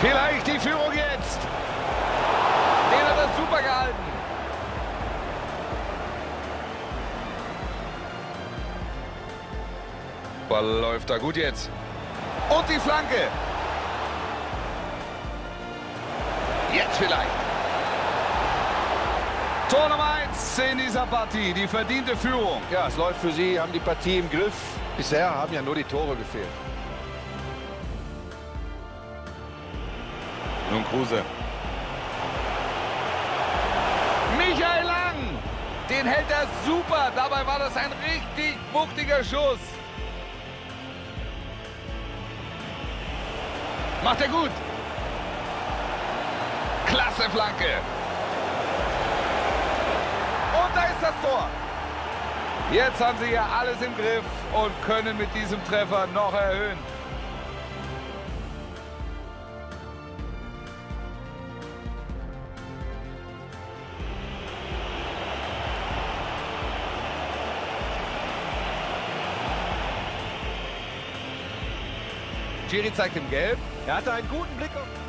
Vielleicht die Führung jetzt. Den hat er super gehalten. Ball läuft da gut jetzt. Und die Flanke. Jetzt vielleicht. Tor Nummer 1 in dieser Partie, die verdiente Führung. Ja, es läuft für sie, haben die Partie im Griff. Bisher haben ja nur die Tore gefehlt. Nun Kruse. Michael Lang. Den hält er super. Dabei war das ein richtig wuchtiger Schuss. Macht er gut. Klasse Flanke. Und da ist das Tor. Jetzt haben sie ja alles im Griff und können mit diesem Treffer noch erhöhen. Schiri zeigt ihm gelb. Er hatte einen guten Blick auf...